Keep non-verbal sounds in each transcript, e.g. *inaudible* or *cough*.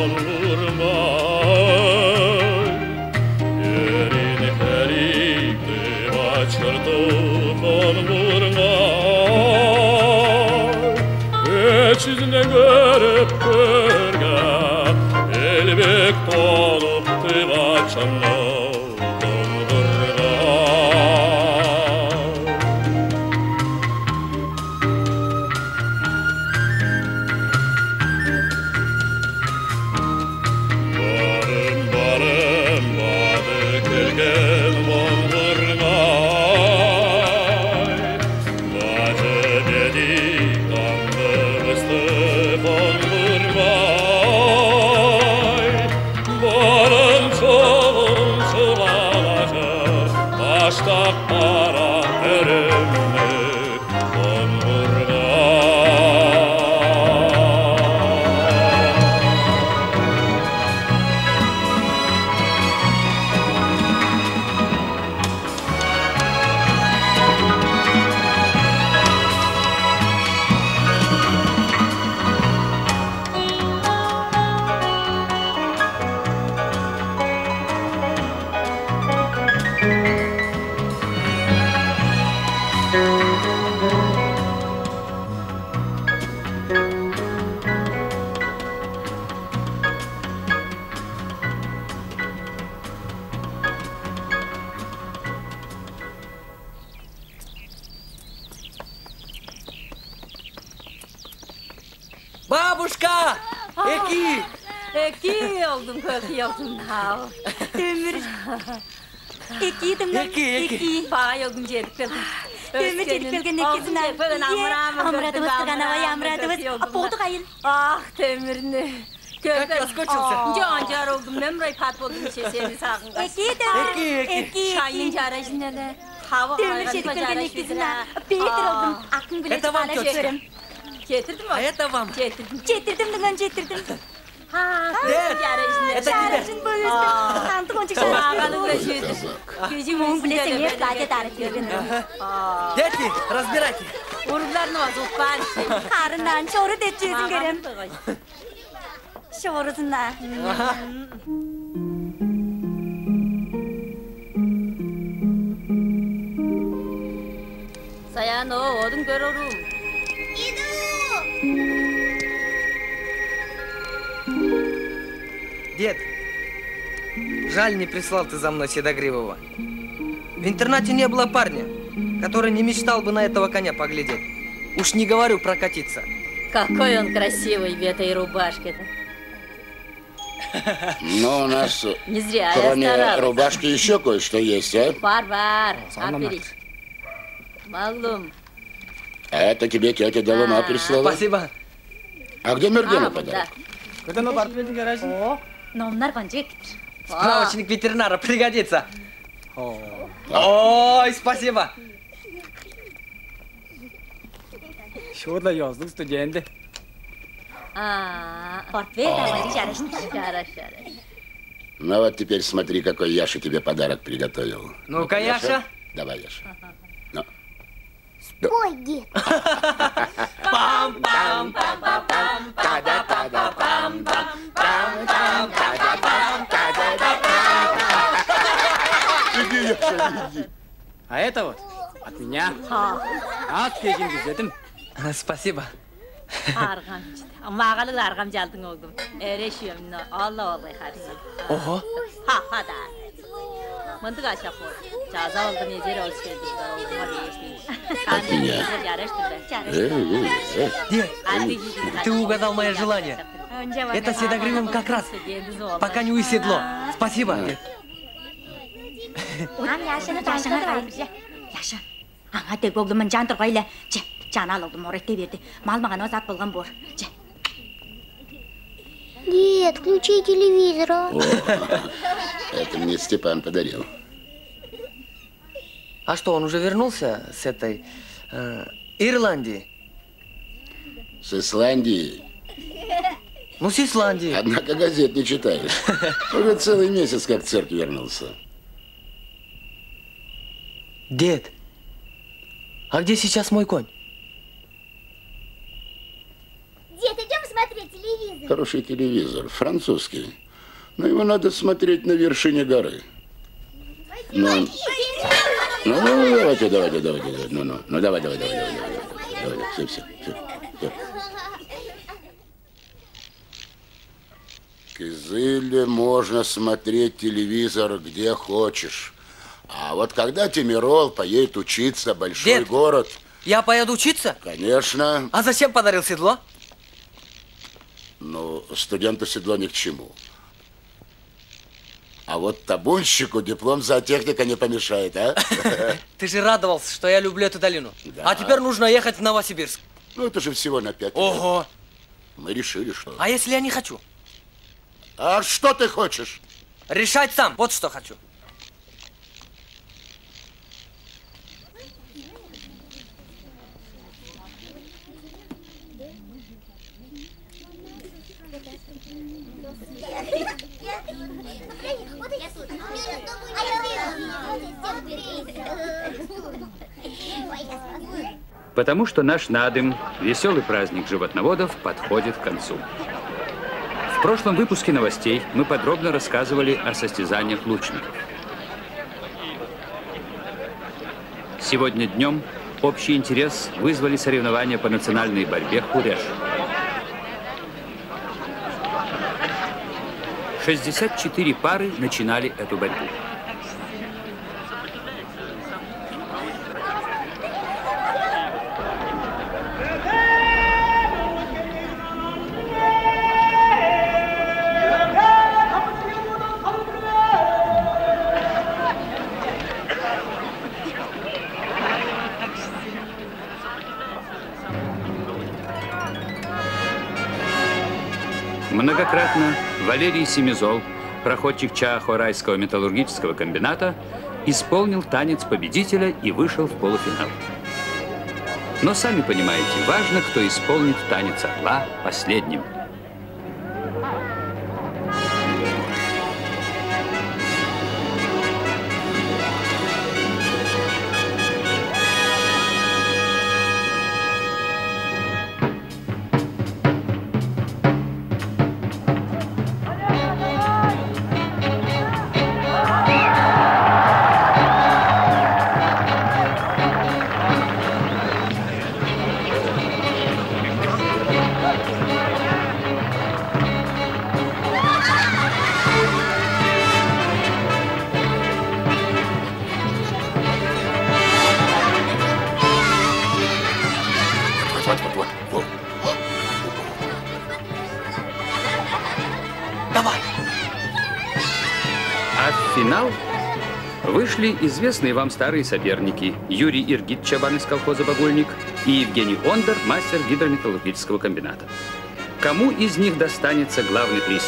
Oh. Акын биле Это вам şey. чыгала тётя. көрөм. Getirdim mi? А *laughs* это вам. Getirdim. Жетирдим дыган жетирдим. Ha, Дед, carajında. это тебе. Жарышын бөлөстү. Антык ончук Мағаның да жарышын. жүйді. Gözüm Моң önünde билесең de эп каде тарып берген. Дети, разбирайте. Uruklarını var, zoppan şey. Карынан чору дечесин көрөм. Mağaның da Шорусунда. Sayan o, odun görürüm. Дед, жаль, не прислал ты за мной Седогривого. В интернате не было парня, который не мечтал бы на этого коня поглядеть. Уж не говорю прокатиться. Какой он красивый в этой рубашке-то. Но у нас, Не зря я кроме рубашки, еще кое-что есть, а? Var А это тебе тетя Долума прислала. Спасибо. А где Мергена Ha подарок? bunda. О, номнар кончек. Справочник ветеринара пригодится. Ой, спасибо. Şurada yazdık stüdyendi. Aa, Портфель давай şara şara. Ну вот теперь смотри, какой Яша тебе подарок приготовил. Ну-ка, Яша. Давай, Яша. Ой, дед. Иди, Яша, иди. А это вот от меня. At kegin güzedim. Спасибо. Mağalık argam caldın oldum. Ereşiyorum. no. Allah Allah harika. Ого. Ha da. Mıntık aşağı Caza oldu necer olsun dedi. Ты угадал мое желание. Это с седогривым как раз, пока не уседло. Спасибо. Болдым жан берді. Ат болған бор. Дед, включи телевизор. а. Это мне Степан подарил. А что, он уже вернулся с этой э, Ирландии? С Исландии. Ну, с Исландии. Однако газет не читаешь. Уже целый месяц как в церковь вернулся. Дед, а где сейчас мой конь? Дед, идем смотреть телевизор. Хороший телевизор, французский. Но его надо смотреть на вершине горы. Ну, ну, ну, давайте, давайте, давайте, давайте. Ну, ну, ну, давай, давай, давай, давай, давай, давай, давай, все, все, все, все. Кизыле можно смотреть телевизор где хочешь. А вот когда Тимирол поедет учиться в большой Дед. город, Я поеду учиться? конечно, А зачем подарил седло? Ну, студенту седло ни к чему. А вот табунщику диплом зоотехника не помешает, а? *laughs* Ты же радовался, что я люблю эту долину. Да. А теперь нужно ехать в Новосибирск. Ну, это же всего на пять лет. Ого! Мы решили, что... А если я не хочу? А что ты хочешь? Решать сам. Вот что хочу. Потому что наш надым, веселый праздник животноводов, подходит к концу. В прошлом выпуске новостей мы подробно рассказывали о состязаниях лучников. Сегодня днем общий интерес вызвали соревнования по национальной борьбе «Хуреш». 64 пары начинали эту борьбу. Многократно Валерий Семизол, проходчик Чаахорайского металлургического комбината, исполнил танец победителя и вышел в полуфинал. Но сами понимаете, важно, кто исполнит танец орла последним. Вышли известные вам старые соперники Юрий Иргит, Чабан из колхоза «Багульник» и Евгений Ондер, мастер гидрометаллургического комбината. Кому из них достанется главный приз?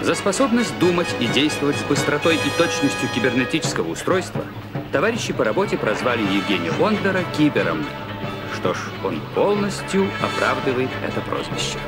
За способность думать и действовать с быстротой и точностью кибернетического устройства товарищи по работе прозвали Евгения Ондера кибером. Что ж, он полностью оправдывает это прозвище.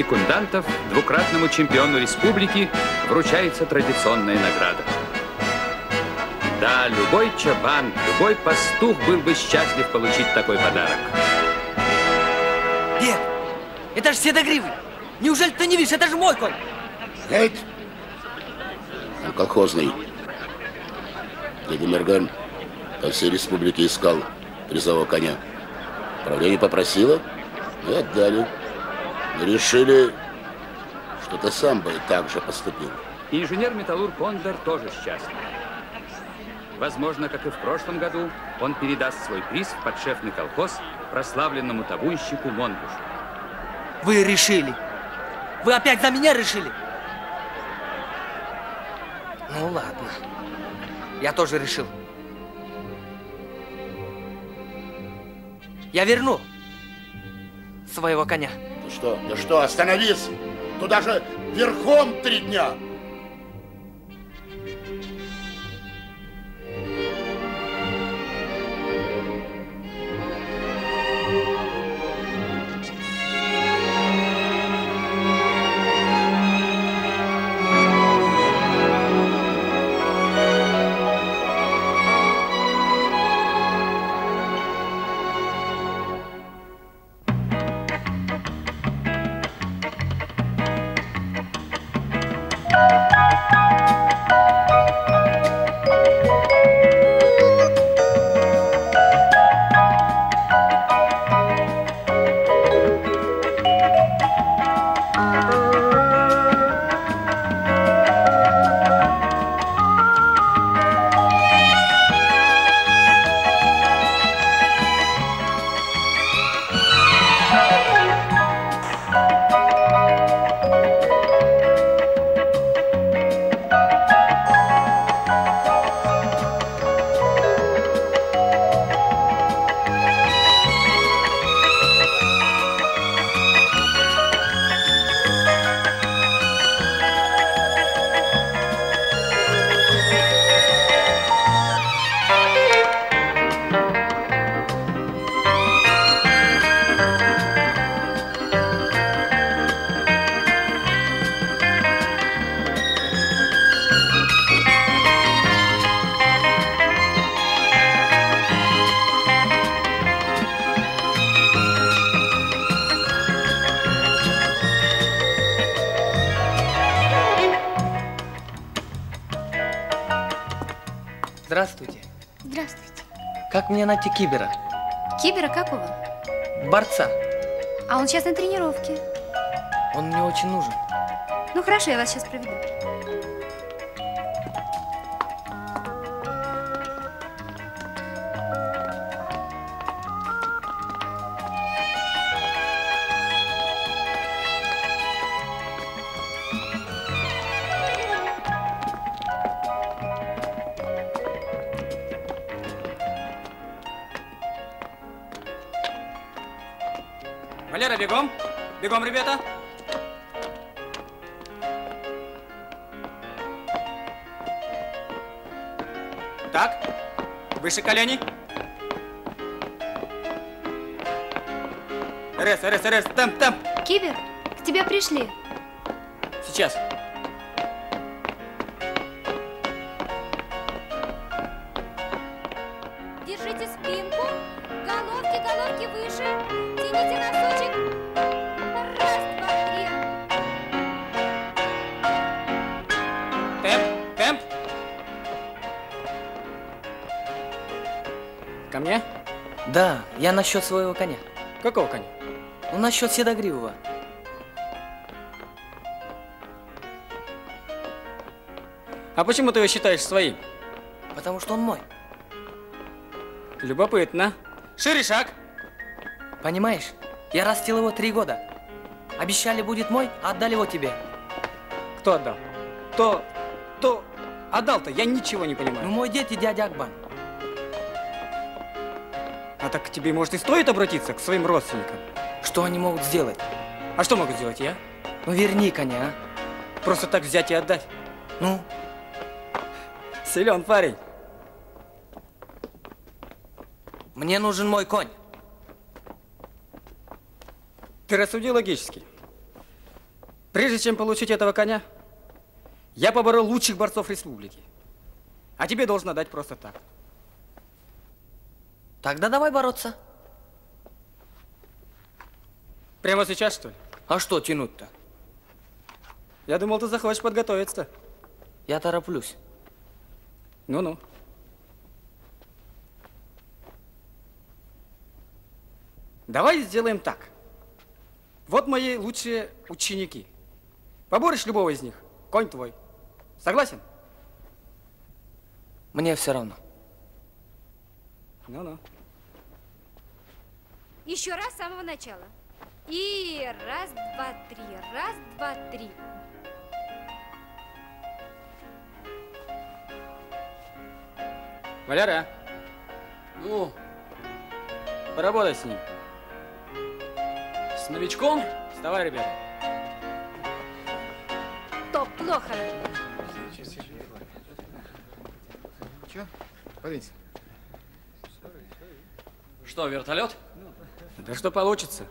Секундантов двукратному чемпиону республики вручается традиционная награда. Да, любой чабан, любой пастух был бы счастлив получить такой подарок. Дед, это же седогривый. Неужели ты не видишь? Это же мой конь. Эй! Он колхозный. Дядя Мерган по всей республике искал призового коня. Правление попросило и отдали. Решили, что ты сам бы так же поступил. Инженер-металлург Кондор тоже счастлив. Возможно, как и в прошлом году, он передаст свой приз в подшефный колхоз прославленному табунщику Монгушу. Вы решили. Вы опять за меня решили? Ну ладно. Я тоже решил. Я верну своего коня. Что, ну что, остановись! Туда же верхом три дня! Найти кибера? Кибера какого? Борца. А он сейчас на тренировке. Он мне очень нужен. Ну хорошо, я вас сейчас проведу. Валера, бегом. Бегом, ребята. Так, выше колени. РС, РС, РС, темп, темп. Кибер, к тебе пришли. Сейчас. Насчет своего коня. Какого коня? Ну, насчет седогривого. А почему ты его считаешь своим? Потому что он мой. Любопытно. Шире шаг. Понимаешь? Я растил его три года. Обещали, будет мой, а отдали его тебе. Кто отдал? Кто? Кто отдал-то? Я ничего не Ну, понимаю. мой дед и дядя Акбан. Так к тебе, может, и стоит обратиться к своим родственникам? Что они могут сделать? А что могу сделать я? Ну, верни коня, а? Просто так взять и отдать. Ну, Силен парень. мне нужен мой конь. Ты рассуди логически. Прежде чем получить этого коня, я поборол лучших борцов республики. А тебе должно дать просто так. Тогда давай бороться. Прямо сейчас, что ли? А что тянуть-то? Я думал, ты захочешь подготовиться. Я тороплюсь. Ну-ну. Давай сделаем так. Вот мои лучшие ученики. Поборешь любого из них, конь твой. Согласен? Мне все равно. Ну-ну. Еще раз с самого начала. И раз, два, три. Раз, два, три. Валера. Ну? Поработай с ним. С новичком? Вставай, ребята. То плохо. Подвинься. Что, вертолет? Да что получится?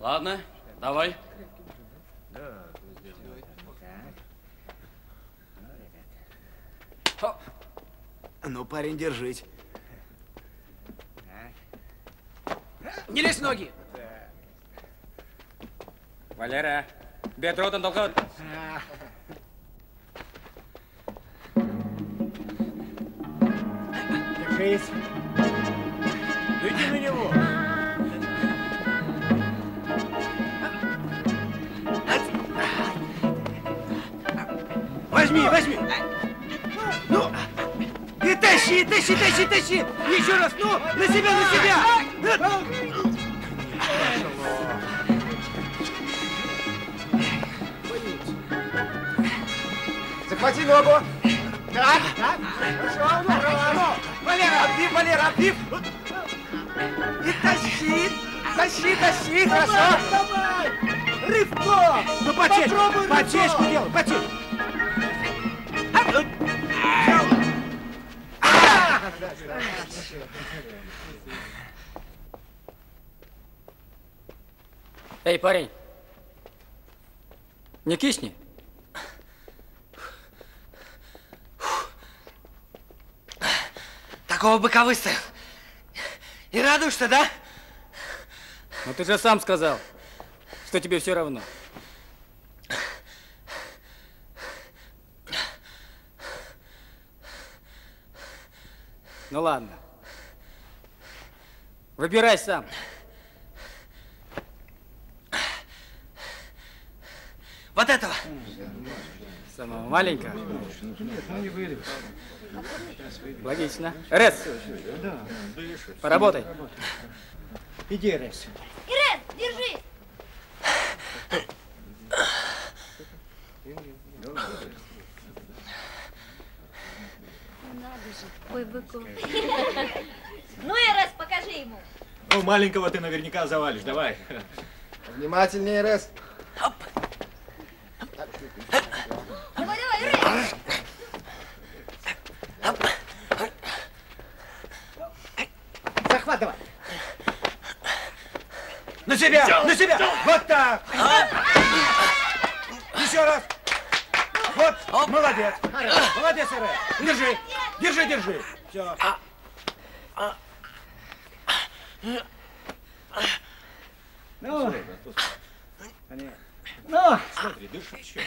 Ладно, давай. Ну, парень, держись. Не лезь в ноги! Валера, бедро там толкнут. Держись. Тащи, тащи, тащи. Еще раз, ну, на себя, на себя. Захвати ногу. Так, так. Хорошо, хорошо. Валера, отбив, Валера, отбив. И тащи, тащи, тащи, хорошо. Давай, рывком. Ну, потечь, потечку делай, потечь. Эй, парень. Не кисни. Такого быка выставил. И радуешься, да? Ну ты же сам сказал, что тебе все равно. Ну ладно. Выбирай сам. Вот этого. Самого маленького. Логично. Рез, поработай. Иди, Рес. Ирен, держи. Надо же, ой, быков. *laughs* Ну и раз, покажи ему. Ну, маленького ты наверняка завалишь, давай. Внимательнее, Рес. Давай, На себя, на себя. Вот так. Еще раз. Вот, молодец. Молодец, Ирен. Держи, держи, держи. Все. Ну, ну, Смотри, дышит еще.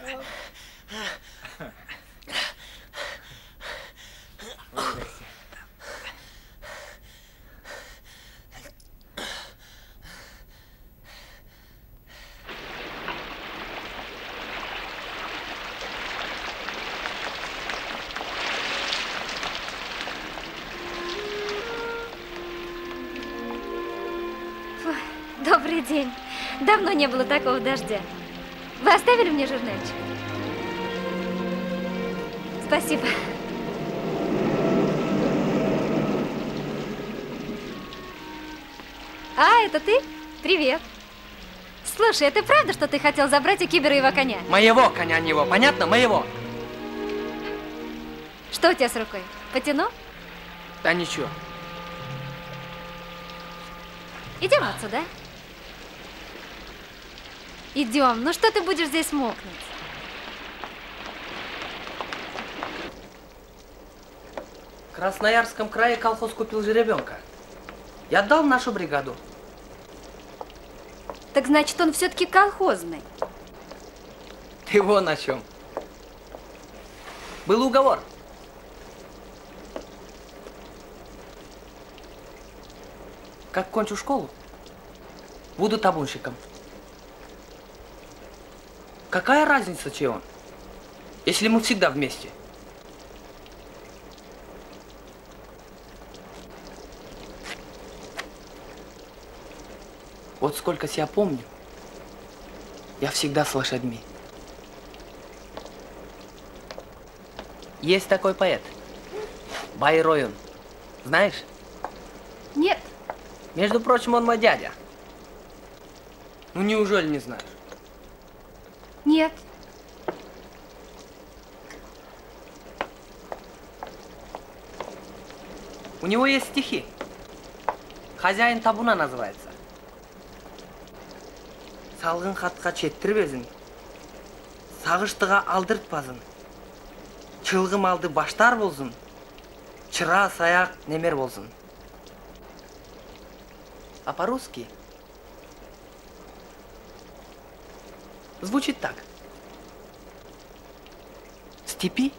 *laughs* не было такого дождя. Вы оставили мне журнальчик? Спасибо. А, это ты? Привет. Слушай, это правда, что ты хотел забрать у Кибера его коня? Моего коня, а не его. Понятно? Моего. Что у тебя с рукой? Потяну? Да ничего. Идем отсюда. Идем. Ну что ты будешь здесь мокнуть? В Красноярском крае колхоз купил жеребенка. Я отдал нашу бригаду. Так значит, он все-таки колхозный. Ты вон о чем. Был уговор. Как кончу школу, буду табунщиком. Какая разница, чей он? Если мы всегда вместе. Вот сколько себя помню, я всегда с лошадьми. Есть такой поэт. Байрон. Знаешь? Нет. Между прочим, он мой дядя. Ну неужели не знаешь? Нет. У него есть стихи. Хозяин табуна называется. Салғын хатқа четтірбезін. Сағыштыға алдыртпазын. Чылғы малды баштар болсын. Чыра саяқ немер болсын. А по-русски звучит так. В степи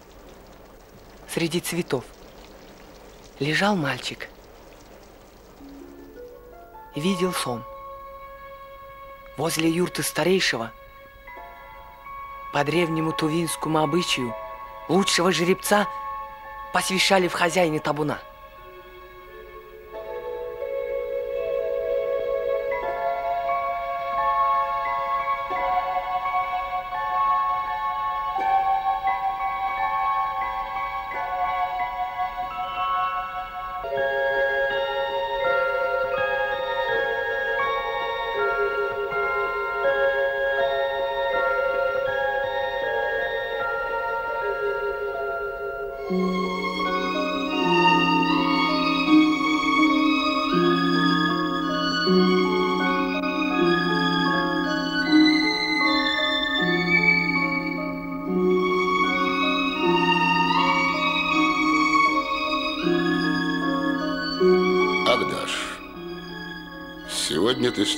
среди цветов лежал мальчик. Видел сон. Возле юрты старейшего, по древнему тувинскому обычаю, лучшего жеребца посвящали в хозяине табуна.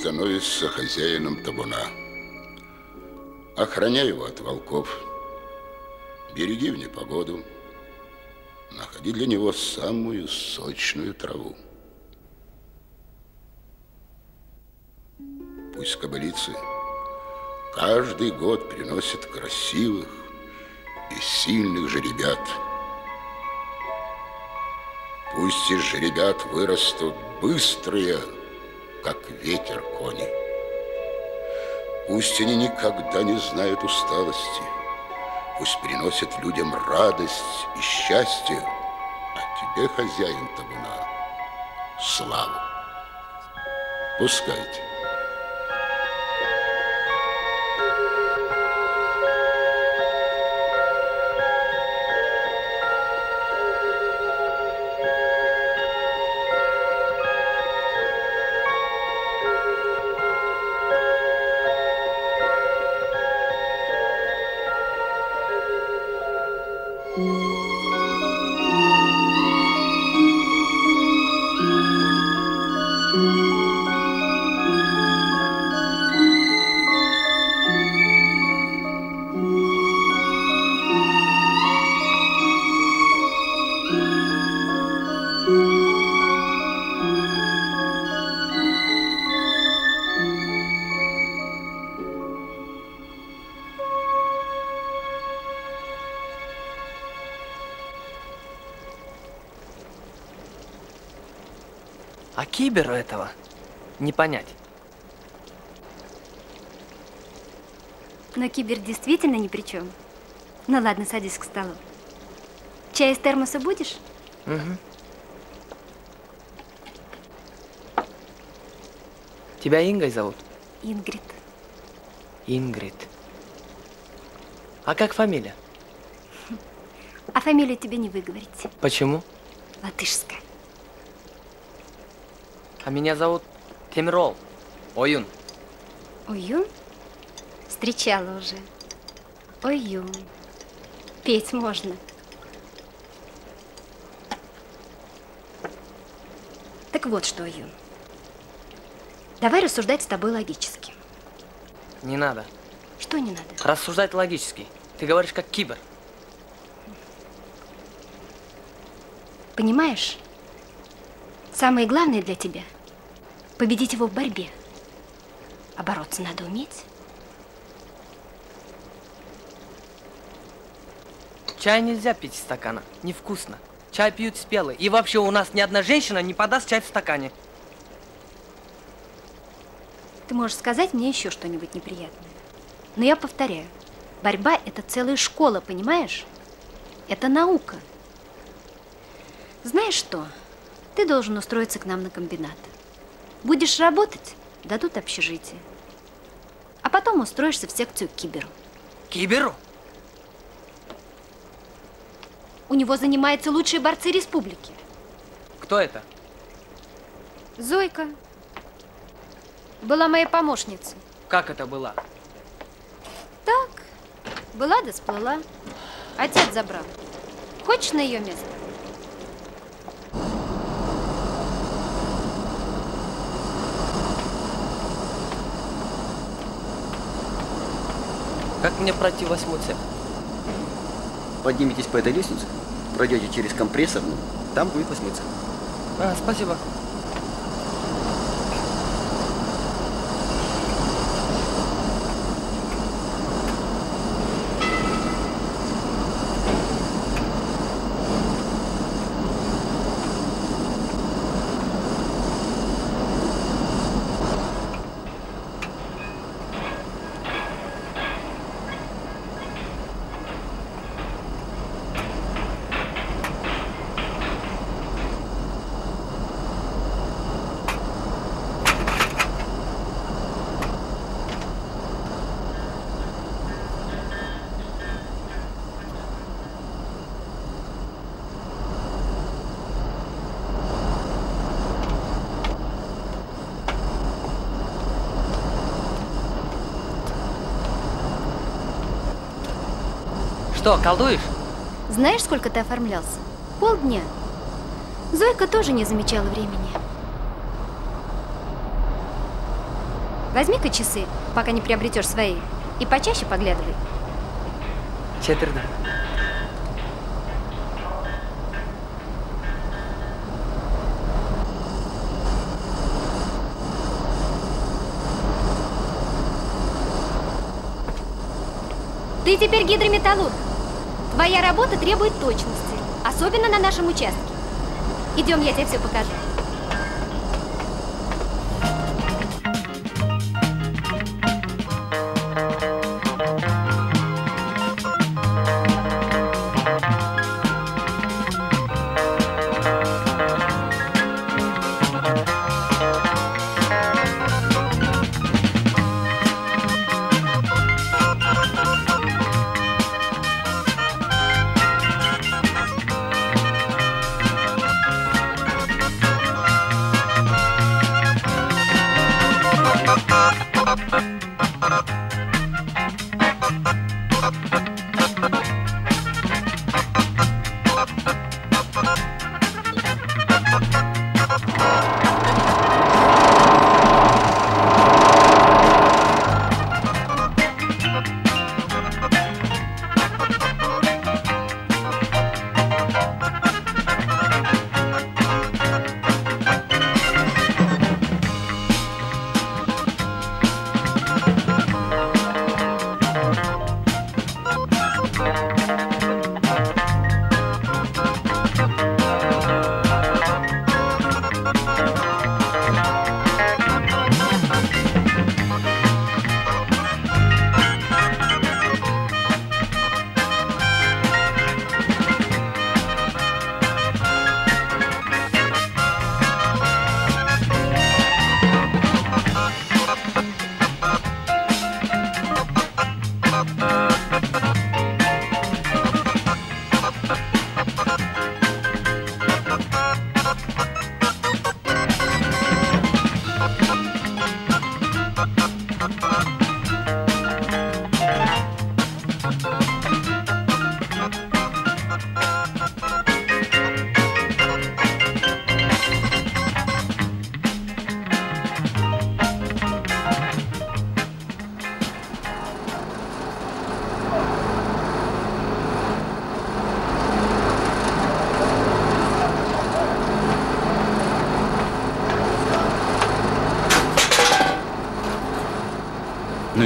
Становишься хозяином табуна. Охраняй его от волков. береги в непогоду, находи для него самую сочную траву. Пусть кобылицы каждый год приносят красивых и сильных жеребят. Пусть из жеребят вырастут быстрые, как ветер кони. Пусть они никогда не знают усталости. Пусть приносят людям радость и счастье, а тебе, хозяин табуна, славу. Пускайте. Киберу этого не понять. Но кибер действительно ни при чем. Ну ладно, садись к столу. Чай из термоса будешь? Мгм. Тебя Ингой зовут? Ингрид. Ингрид. А как фамилия? *laughs* А фамилию тебе не выговорить. Почему? Латышская. А меня зовут Темирол. Оюн. Уюн? Встречала уже. Уюн. Петь можно. Так вот что, Уюн. Давай рассуждать с тобой логически. Не надо. Что не надо? Рассуждать логически. Ты говоришь как кибер. Понимаешь? Самое главное для тебя – победить его в борьбе. А бороться надо уметь. Чай нельзя пить из стакана. Невкусно. Чай пьют спелый. И вообще у нас ни одна женщина не подаст чай в стакане. Ты можешь сказать мне еще что-нибудь неприятное. Но я повторяю, борьба – это целая школа, понимаешь? Это наука. Знаешь что? Ты должен устроиться к нам на комбинат. Будешь работать – дадут общежитие. А потом устроишься в секцию к Киберу. Киберу? У него занимаются лучшие борцы республики. Кто это? Зойка была моей помощницей. Как это было? Так, была да сплыла. Отец забрал. Хочешь на ее место? Как мне пройти восьмой цех? Подниметесь по этой лестнице, пройдете через компрессорную, там будет восьмой цех. А, спасибо. Что, колдуешь? Знаешь, сколько ты оформлялся? Полдня. Зойка тоже не замечала времени. Возьми-ка часы, пока не приобретешь свои, и почаще поглядывай. Четверно. Ты теперь гидрометаллург. Твоя работа требует точности, особенно на нашем участке. Идем, я тебе все покажу.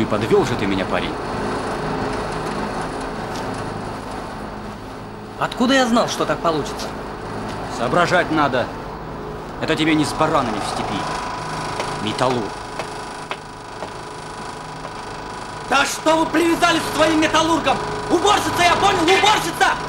Подвел же ты меня, парень. Откуда я знал, что так получится? Соображать надо. Это тебе не с баранами в степи. Металлург. Да что вы привязались к своим металлургам? Уборщица, я понял, уборщица!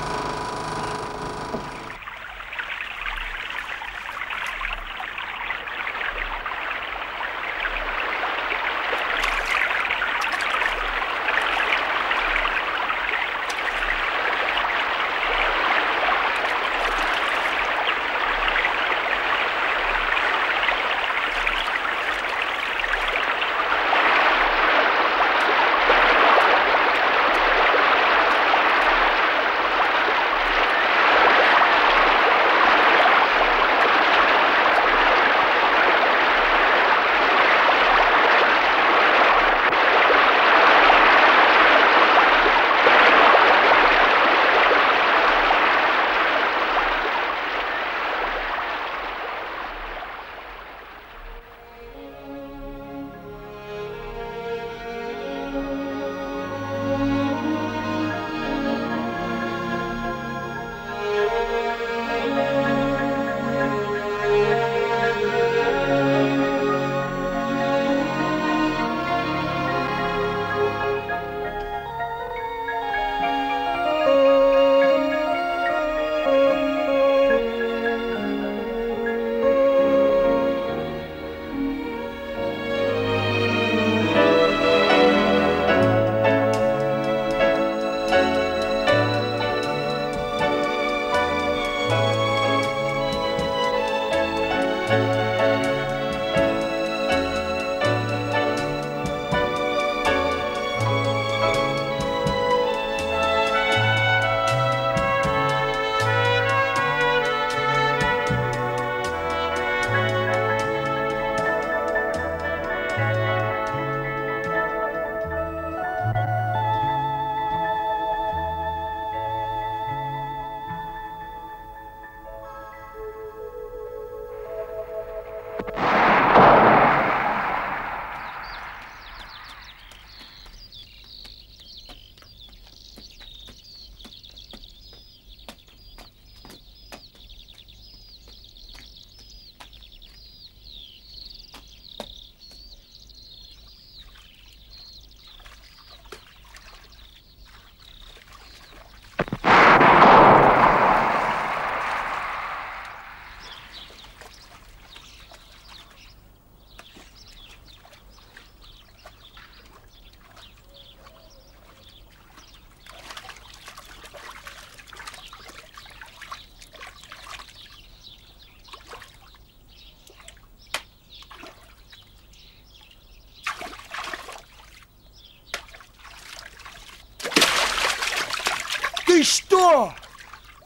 Что?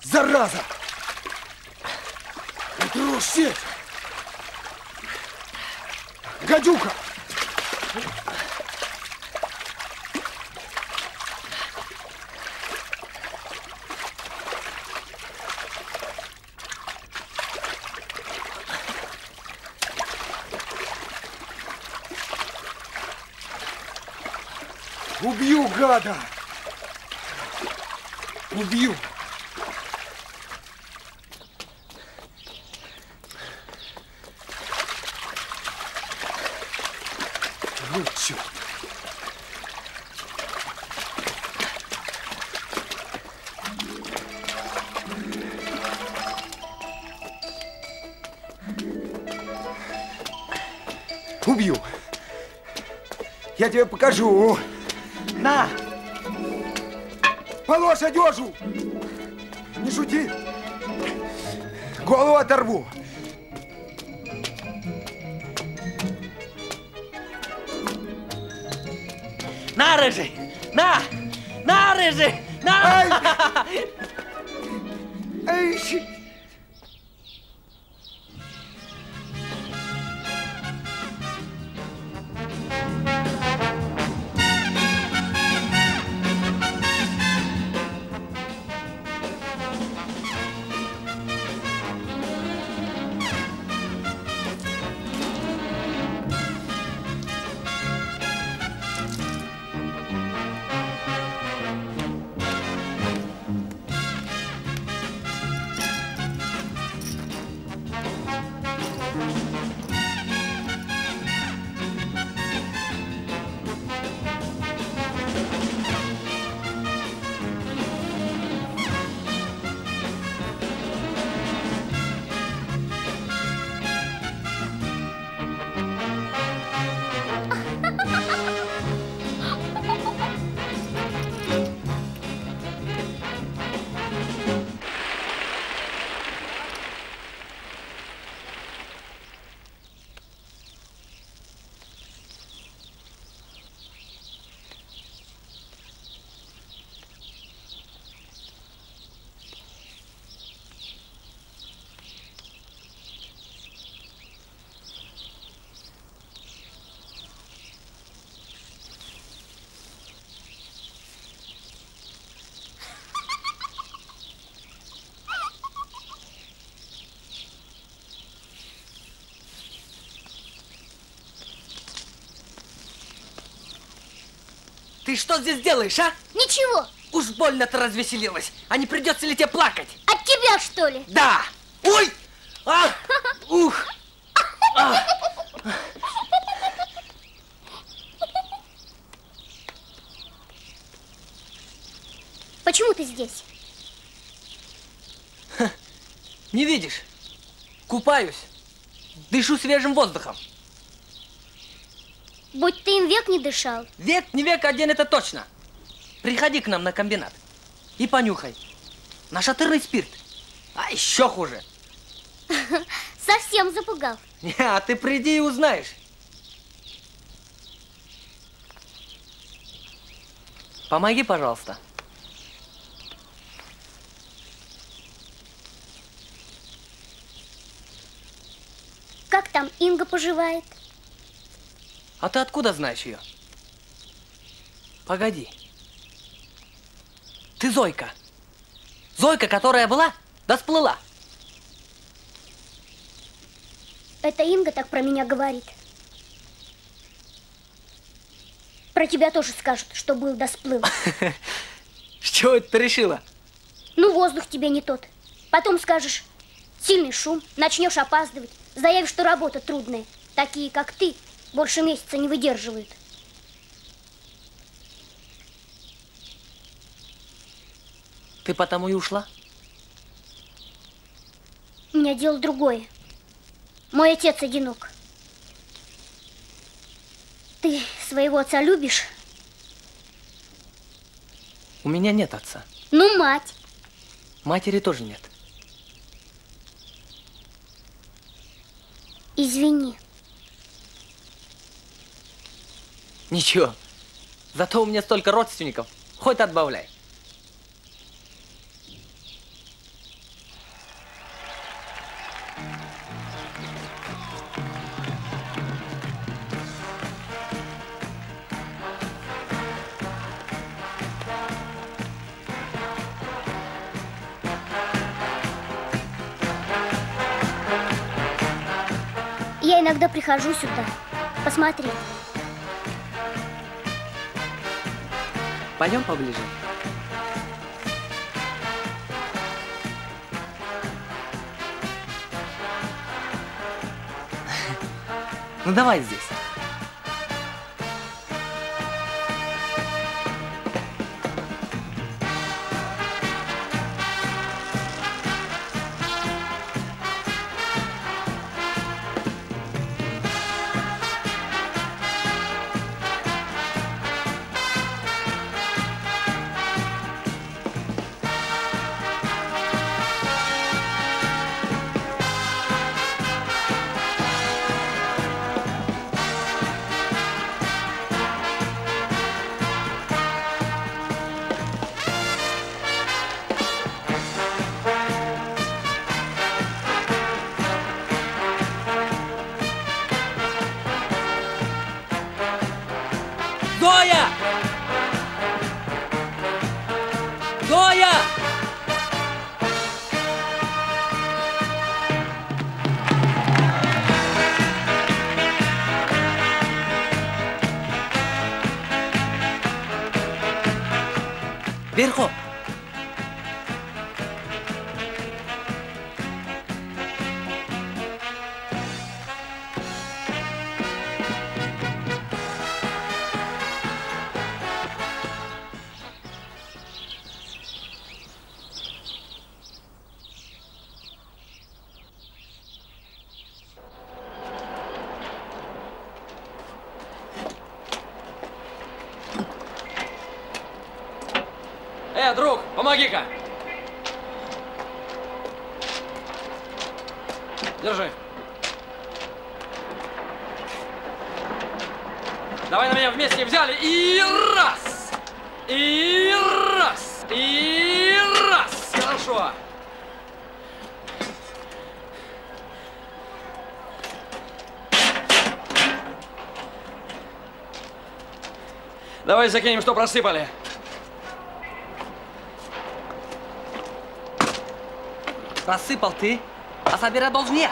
Зараза! Трусить! Гадюка! Убью гада! Убью! Ну, черт! Убью! Я тебе покажу! На! Положь одежу! Не шути! Голову оторву! На, рыжий! На! На, рыжий! На! Эй, *laughs* Ты что здесь делаешь, а? Ничего. Уж больно ты развеселилась. А не придется ли тебе плакать? От тебя, что ли? Да! Ой! А! *laughs* Ух! А! Почему ты здесь? Не видишь? Купаюсь. Дышу свежим воздухом. Будь ты им век не дышал. Век не век один, это точно. Приходи к нам на комбинат и понюхай. Нашатырный спирт. А еще хуже. *laughs* Совсем запугал. А ты приди и узнаешь. Помоги, пожалуйста. Как там Инга поживает? А ты откуда знаешь ее? Погоди. Ты Зойка. Зойка, которая была, да сплыла. Это Инга так про меня говорит. Про тебя тоже скажут, что был да сплыл. С *laughs* чего это ты решила? Ну, воздух тебе не тот. Потом скажешь, сильный шум, начнешь опаздывать, заявишь, что работа трудная. Такие, как ты, больше месяца не выдерживают. Ты потому и ушла? У меня дело другое. Мой отец одинок. Ты своего отца любишь? У меня нет отца. Ну, мать. Матери тоже нет. Извини. Ничего. Зато у меня столько родственников. Хоть отбавляй. Я иногда прихожу сюда посмотреть. Пойдем поближе. *laughs* Ну давай здесь. Держи. Давай на меня вместе взяли и раз! И раз! И раз! Хорошо. Давай закинем, что просыпали. Просыпал ты, а собирать должен я.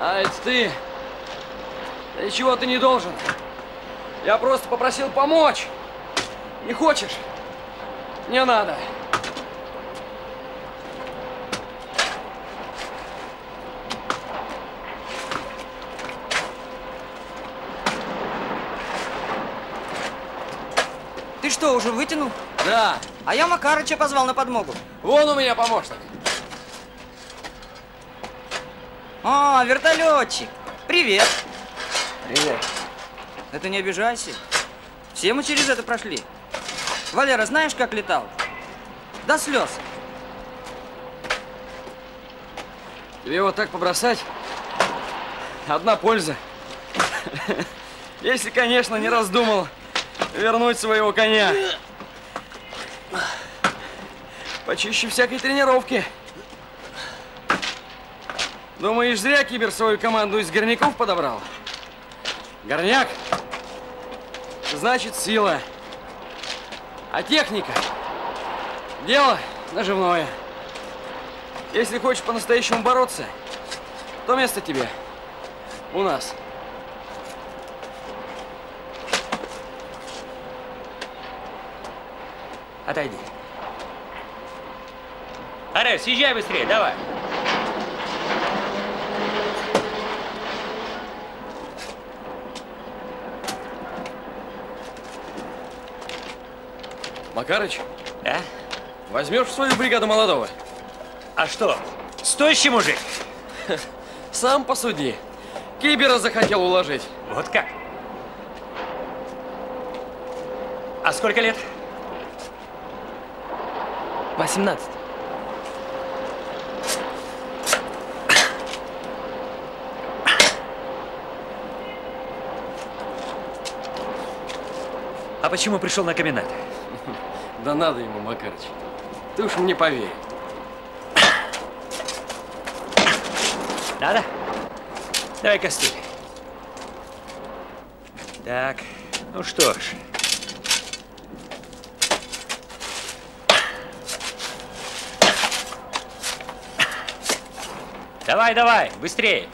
А это ты? И чего ты не должен? Я просто попросил помочь. Не хочешь? Не надо. Ты что, уже вытянул? Да. А я Макарыча позвал на подмогу. Вон у меня помощник. А, вертолетчик. Привет. Привет. Это не обижайся. Все мы через это прошли. Валера, знаешь, как летал? До слез. Тебе вот так побросать? Одна польза. Если, конечно, не раздумал вернуть своего коня. Почище всякой тренировки. Думаешь, зря Кибер свою команду из горняков подобрал? Горняк – значит сила. А техника – дело наживное. Если хочешь по-настоящему бороться, то место тебе у нас. Отойди. Аре, съезжай быстрее, давай. Макарыч? А? Возьмешь в свою бригаду молодого? А что, стоящий мужик? *laughs* Сам посуди. Кибера захотел уложить. Вот как? А сколько лет? 18. А почему пришел на комбинат? Да надо ему, Макарыч. Ты уж мне поверь. Надо? Давай костыль. Так, ну что ж. Давай, давай, быстрее.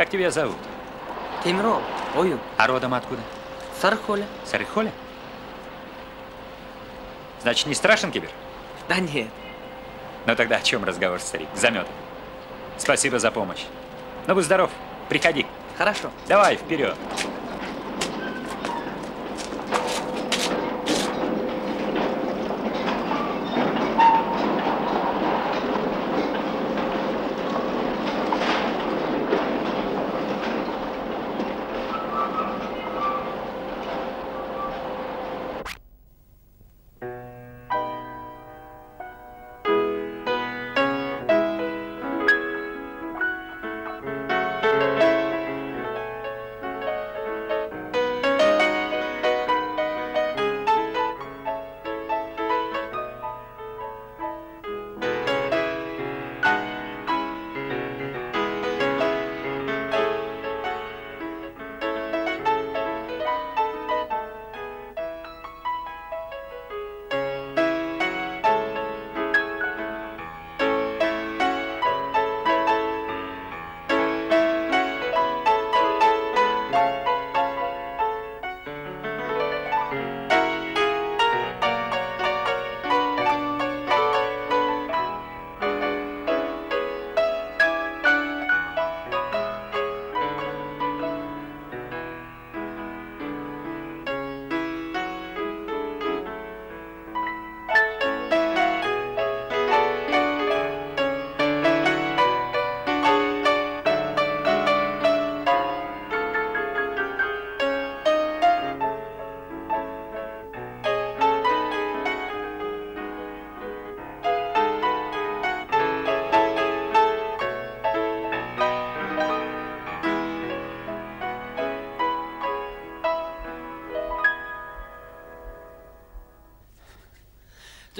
Как тебя зовут? Темирол, Ою, А родом откуда? Сархоля. С Орехоля? Значит, не страшен кибер? Да нет. Ну тогда о чем разговор, старик? Заметан. Спасибо за помощь. Ну, будь здоров. Приходи. Хорошо. Давай, вперед.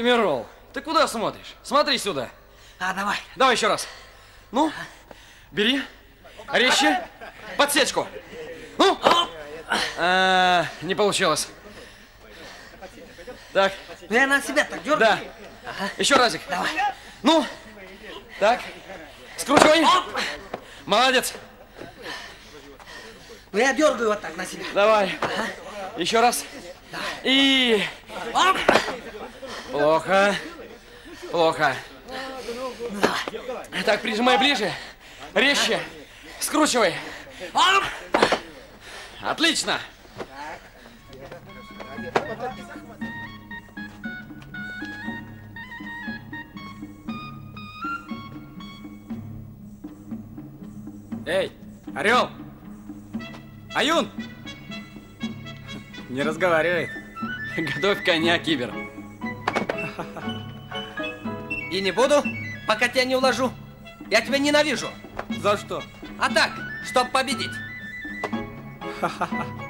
Тимирол, ты куда смотришь? Смотри сюда. А, давай. Давай еще раз. Ну, бери. Резче. Подсечку. Ну. А, не получилось. Так. Ну я на себя так дергаю. Да. Еще разик. Давай. Ну. Так. Скручивай. Молодец. Ну я дергаю вот так на себя. Давай. Еще раз. И... Плохо. Плохо. Так, прижимай ближе. Резче. Скручивай. Отлично. Эй, орел! Аюн! Не разговаривает. Готовь коня, Кибер. И не буду, пока тебя не уложу. Я тебя ненавижу. За что? А так, чтоб победить. Эки, *laughs*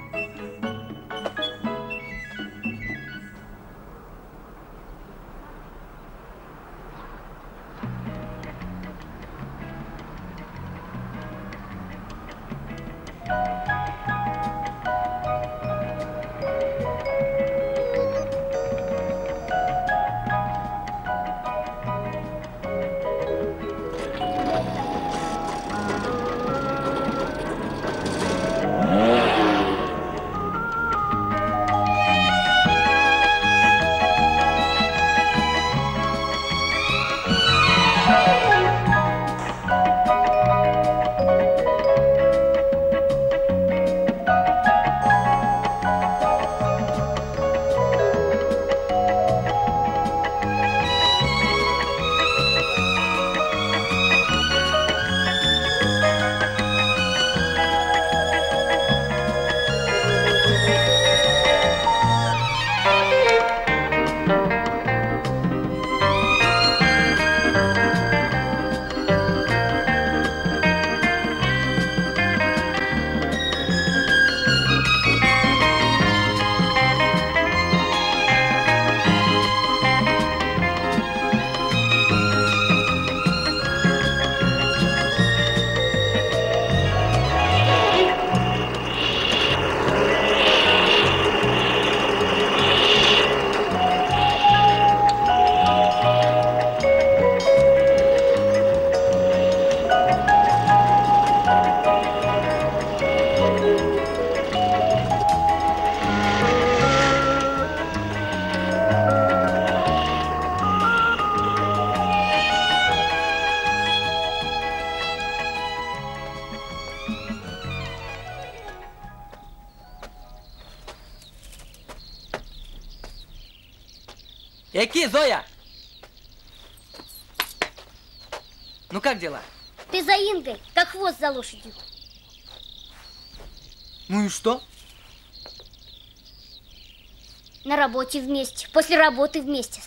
работе вместе, после работы вместе.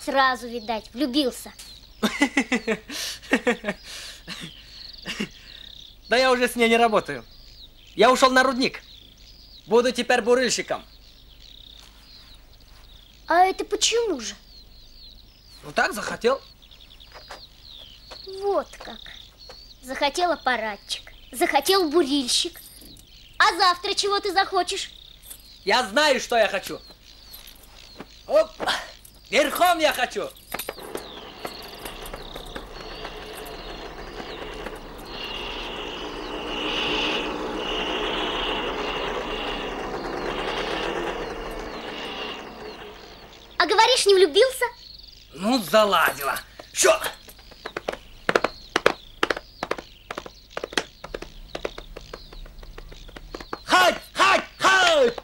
Сразу, видать, влюбился. *laughs* Да я уже с ней не работаю. Я ушел на рудник. Буду теперь бурильщиком. А это почему же? Ну так захотел. Вот как. Захотел аппаратчик, захотел бурильщик. А завтра чего ты захочешь? Я знаю, что я хочу. Оп! Верхом я хочу. А говоришь, не влюбился? Ну, заладила. Что? Хать, хать, хать!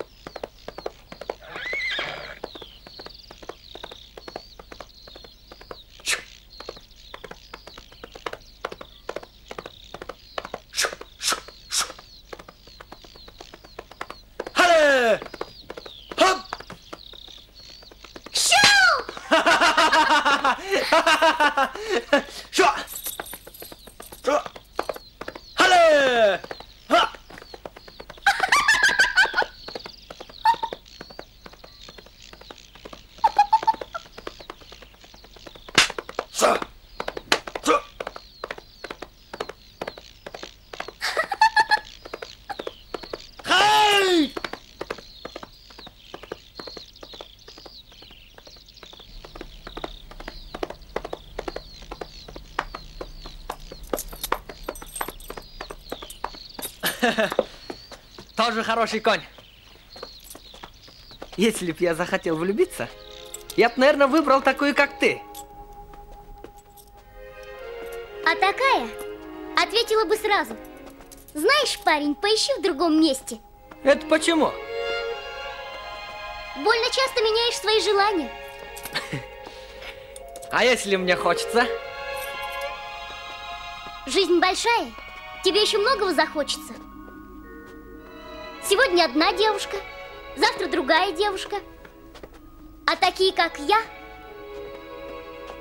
Тоже хороший конь. Если б я захотел влюбиться, я б, наверное, выбрал такую, как ты. А такая ответила бы сразу. Знаешь, парень, поищи в другом месте. Это почему? Больно часто меняешь свои желания. А если мне хочется? Жизнь большая, тебе еще многого захочется. Сегодня одна девушка, завтра другая девушка. А такие, как я,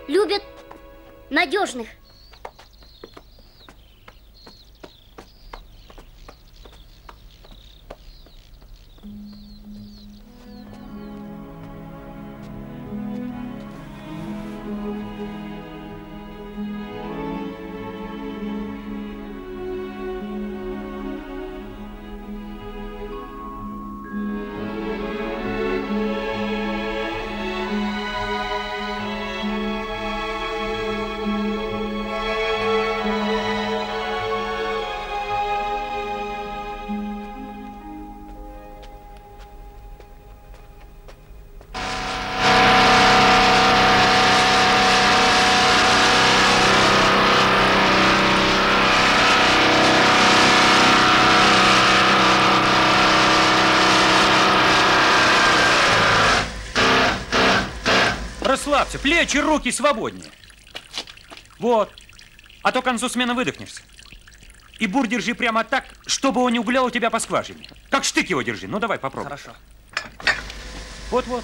любят надежных. Расслабься, плечи, руки свободнее. Вот. А то к концу смены выдохнешься. И бур держи прямо так, чтобы он не угулял у тебя по скважине. Как штык его держи. Ну, давай, попробуй. Хорошо. Вот-вот.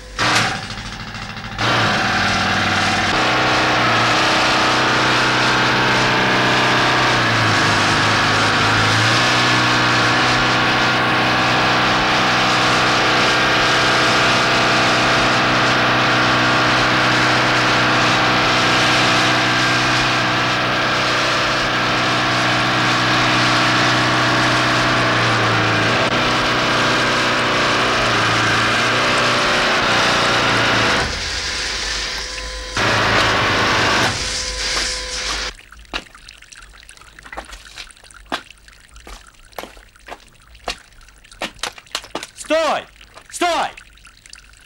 Стой! Стой!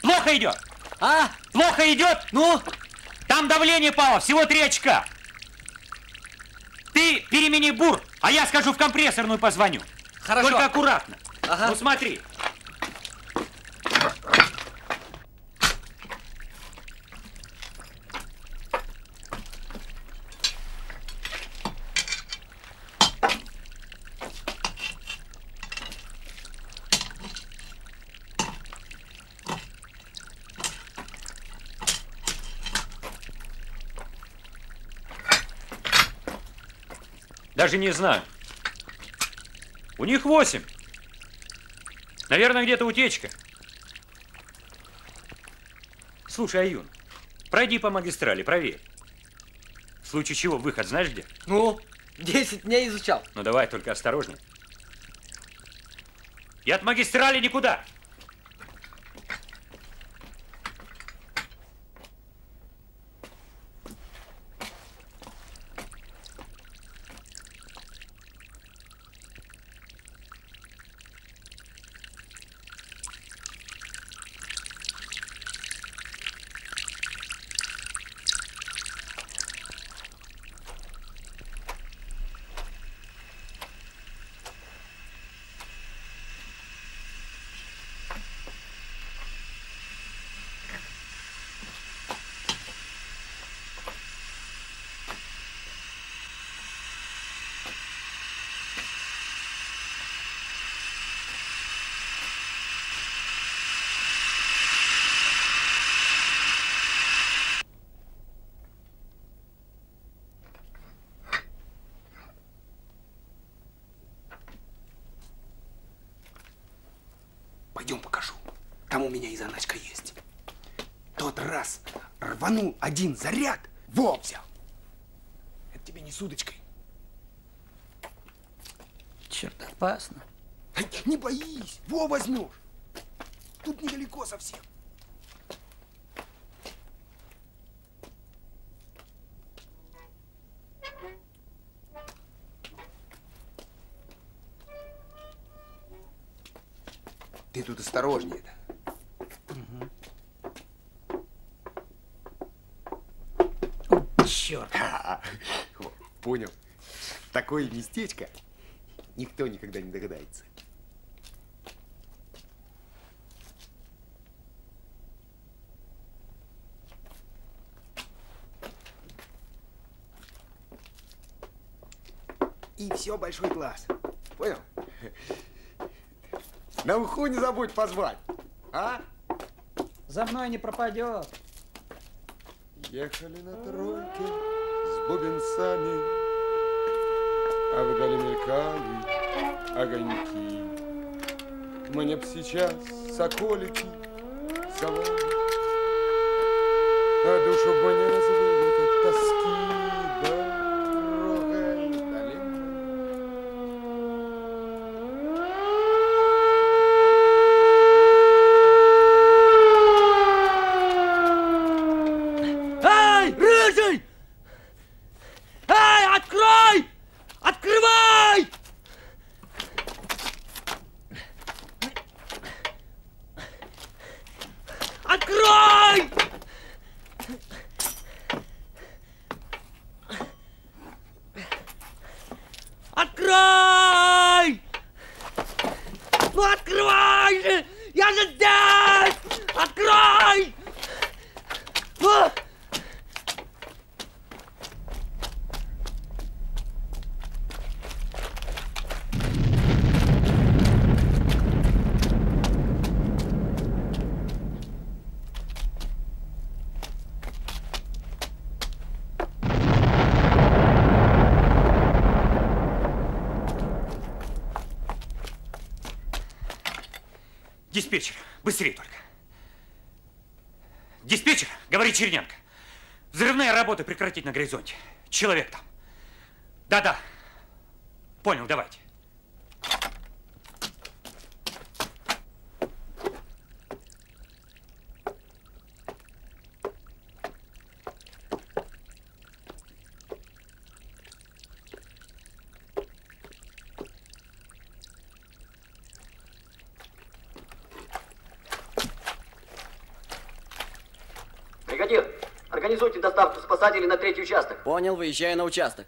Плохо идет. А? Идет? Ну? Там давление пало, всего три очка. Ты перемени бур, а я скажу в компрессорную позвоню. Хорошо. Только аккуратно. Ага. Ну смотри. Даже не знаю. У них восемь. Наверное, где-то утечка. Слушай, Аюн, пройди по магистрали, проверь. В случае чего выход знаешь где? Ну, 10 дней изучал. Ну давай, только осторожней. И от магистрали никуда. Пойдем покажу. Там у меня и заначка есть. Тот раз рванул один заряд, во взял. Это тебе не с удочкой. Черт, опасно. Не боись, во возьмешь. Тут недалеко совсем. Ты тут осторожнее. Черт. *laughs* Понял. Такое местечко никто никогда не догадается. И все, большой класс. Понял? На уху не забудь позвать. А? За мной не пропадет. Ехали на тройке с бубенцами, А вдали мелькали огоньки. Мне б сейчас соколики завали, А душу бы не развеять от тоски дорогой далекой. Эй, рыжий! Эй, открой! Открывай! Открой! Открой! Ну открывай же! Я же здесь! Открой! Ну! Диспетчер, быстрее только. Диспетчер, говорит Черненко. Взрывные работы прекратить на горизонте. Человек там. Да-да. Понял, давайте. Спасателей на третий участок. Понял, выезжаю на участок.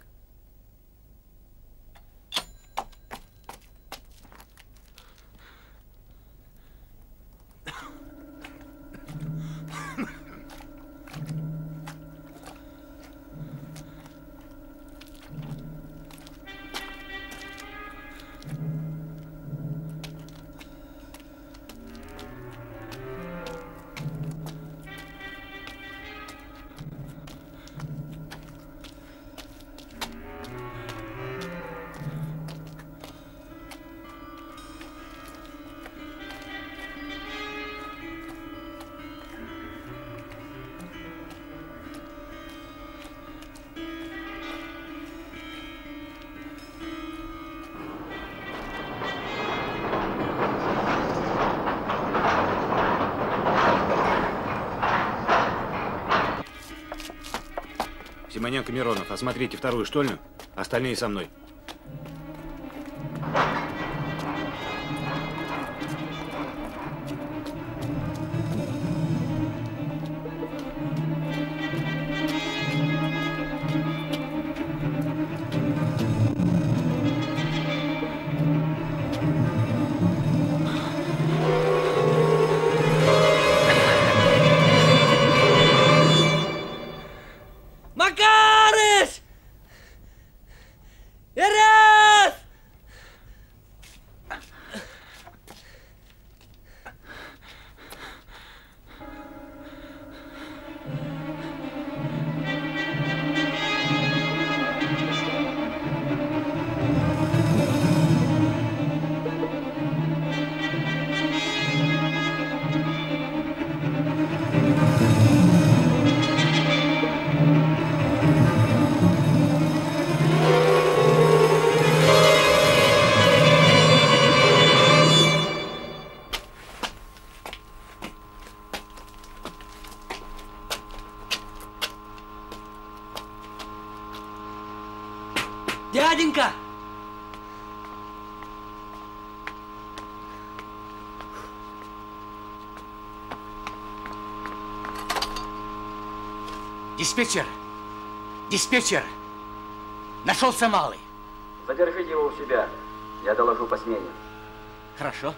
Симоненко, Миронов, осмотрите вторую штольню, остальные со мной. Диспетчер! Нашелся малый. Задержите его у себя. Я доложу по смене. Хорошо.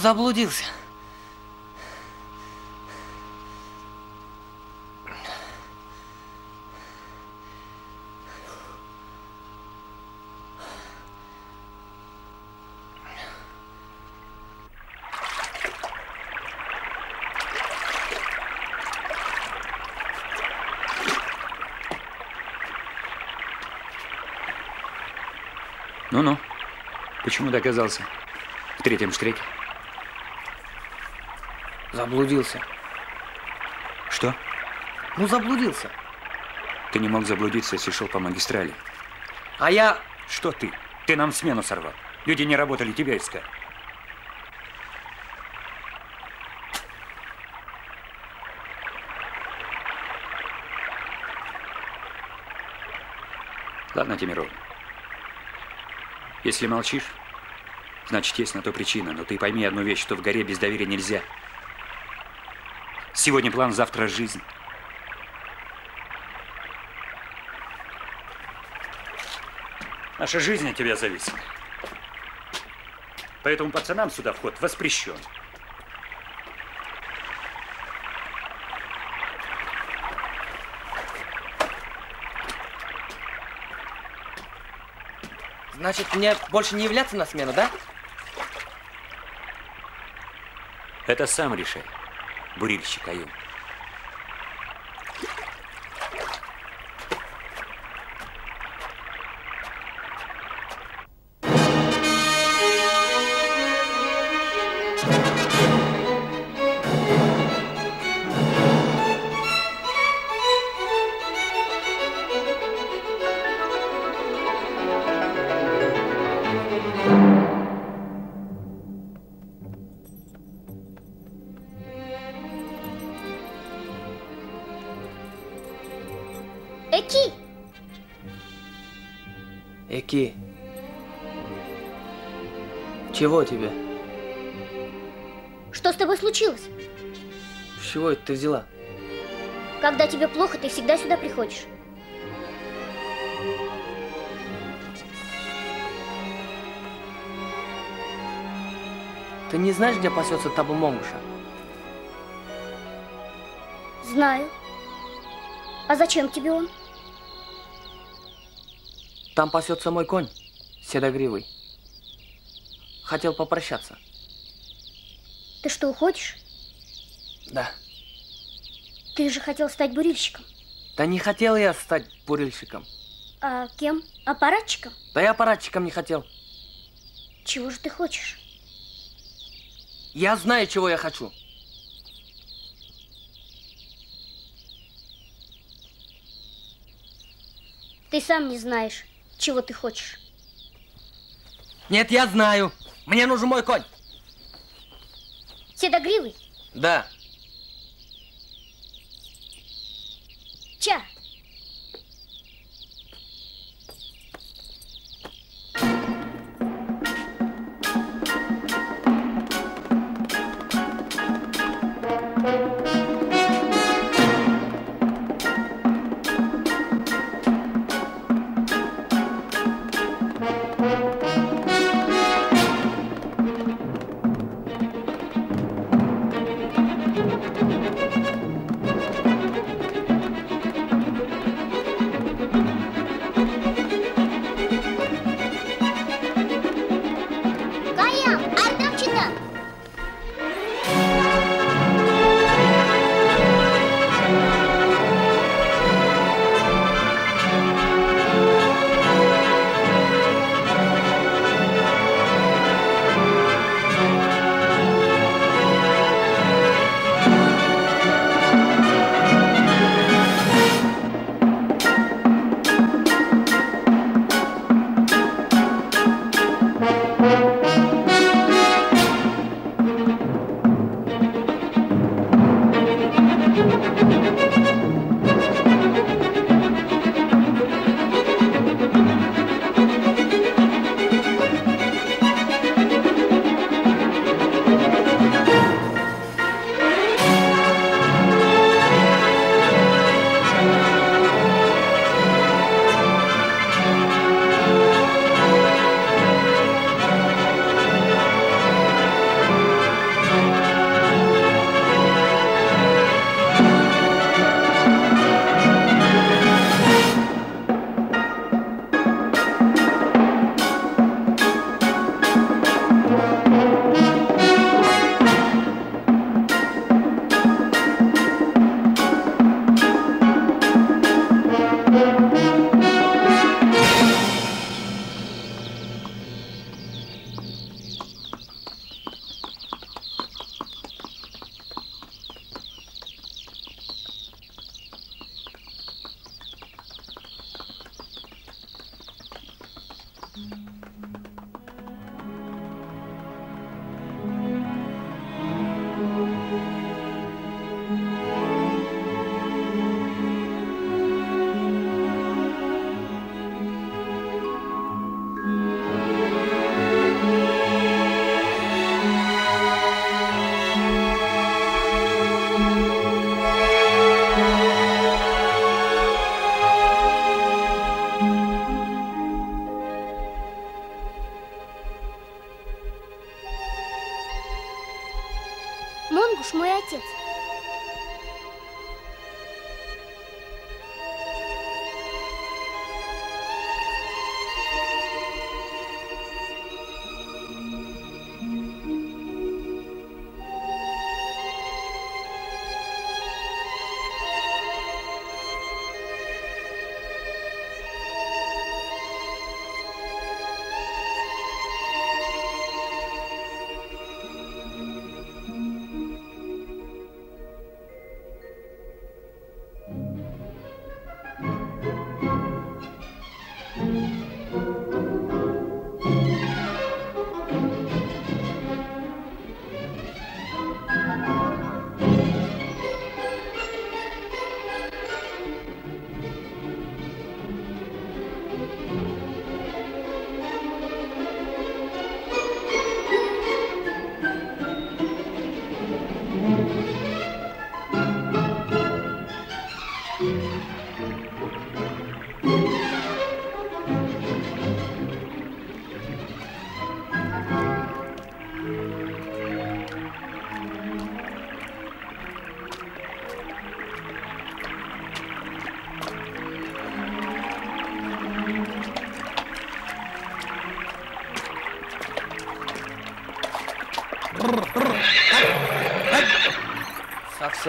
Заблудился. Ну-ну. Почему ты оказался в третьем штреке? Заблудился. Что? Ну, заблудился. Ты не мог заблудиться, если шел по магистрали. А я... Что ты? Ты нам смену сорвал. Люди не работали, тебя искали. Ладно, Тимиров. Если молчишь, значит, есть на то причина. Но ты пойми одну вещь, что в горе без доверия нельзя. Сегодня план, завтра жизнь. Наша жизнь от тебя зависит. Поэтому пацанам сюда вход воспрещен. Значит, мне больше не являться на смену, да? Это сам решай, бурильщик Аюн. Когда тебе плохо, ты всегда сюда приходишь. Ты не знаешь, где пасется табу Монгуша? Знаю. А зачем тебе он? Там пасется мой конь, седогривый. Хотел попрощаться. Ты что, уходишь? Да. Ты же хотел стать бурильщиком. Да не хотел я стать бурильщиком. А кем? Аппаратчиком? Да я аппаратчиком не хотел. Чего же ты хочешь? Я знаю, чего я хочу. Ты сам не знаешь, чего ты хочешь. Нет, я знаю. Мне нужен мой конь. Седогривый? Да. Ча.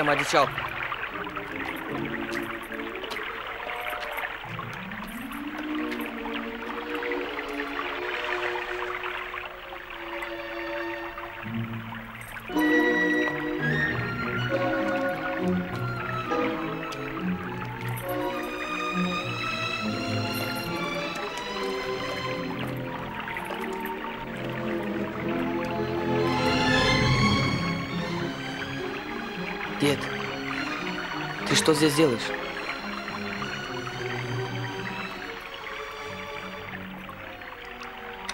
Совсем одичал. Дед, что здесь делаешь?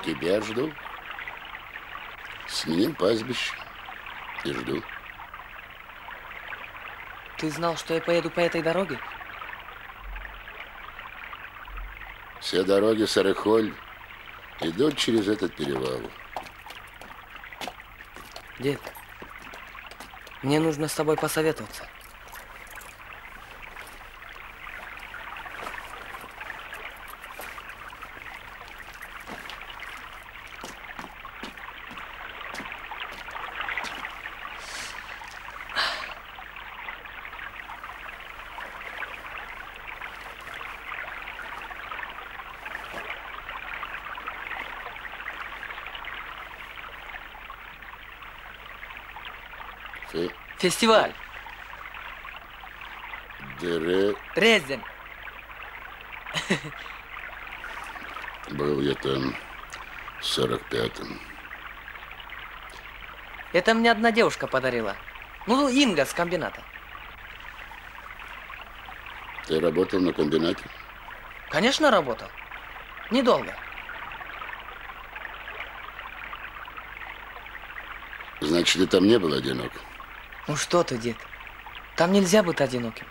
Тебя жду. Сменил пастбище и жду. Ты знал, что я поеду по этой дороге? Все дороги Сарыхоль идут через этот перевал. Дед, мне нужно с тобой посоветоваться. Фестиваль. Дере Дрезден. был я там в 45-м. Это мне одна девушка подарила. Ну, Инга с комбината. Ты работал на комбинате? Конечно, работал. Недолго. Значит, ты там не был одинок? Ну что ты, дед? Там нельзя быть одиноким.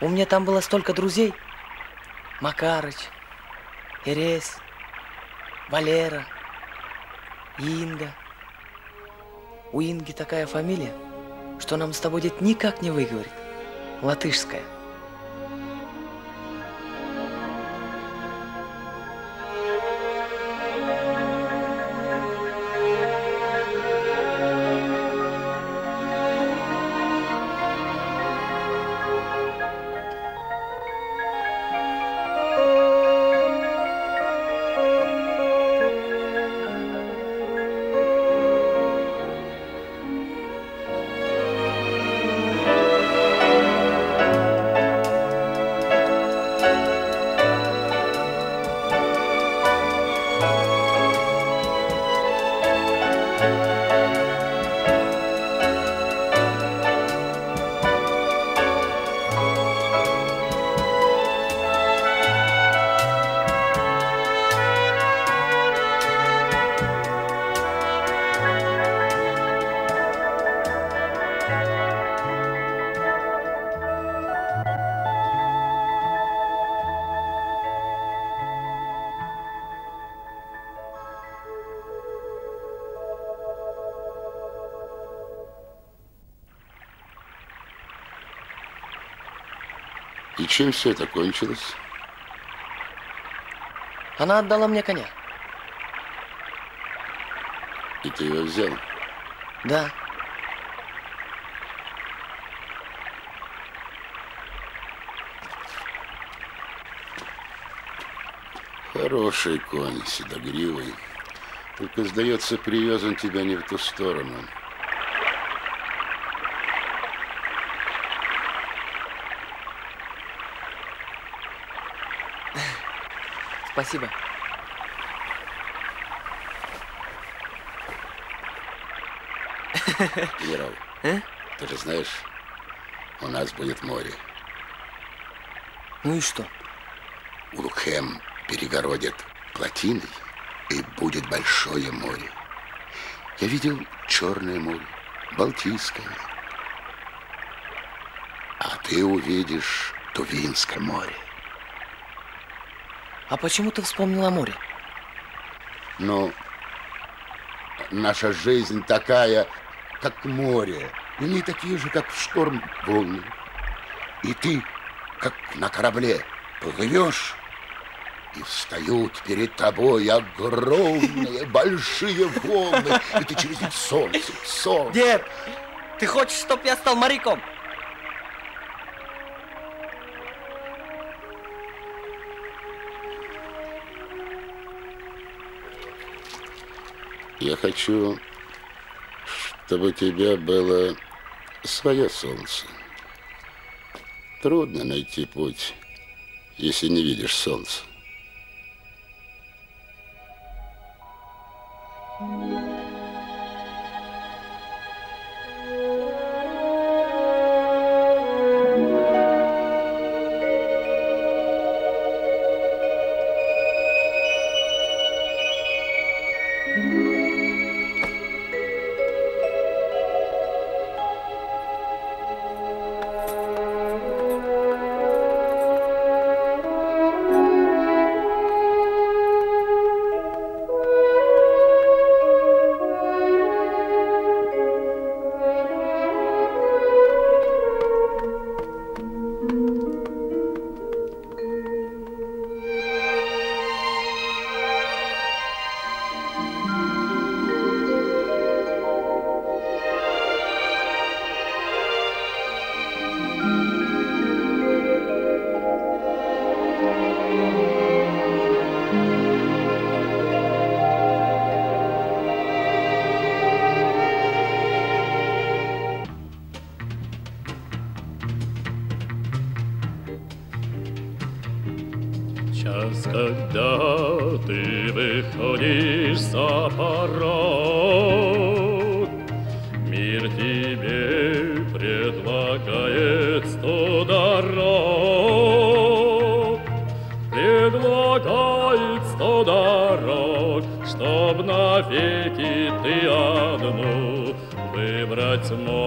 У меня там было столько друзей. Макарыч, Ирес, Валера, Инга. У Инги такая фамилия, что нам с тобой дед никак не выговорит. Латышская. Чем все это кончилось? Она отдала мне коня. И ты его взял? Да. Хороший конь, седогривый. Только, сдается, привез он тебя не в ту сторону. Спасибо. Генерал, А? ты же знаешь, у нас будет море. Ну и что? Улукхем перегородит плотиной, и будет большое море. Я видел Черное море, Балтийское. А ты увидишь Тувинское море. А почему ты вспомнила море? Ну, наша жизнь такая, как море. И не такие же, как в шторм волны. И ты, как на корабле, плывешь, и встают перед тобой огромные, *laughs* большие волны, и ты через них солнце, солнце. Дед, ты хочешь, чтоб я стал моряком? Я хочу, чтобы у тебя было свое солнце. Трудно найти путь, если не видишь солнца. Когда ты выходишь за порог, Мир тебе предлагает сто дорог, Предлагает сто дорог, Чтоб навеки ты одну выбрать мог.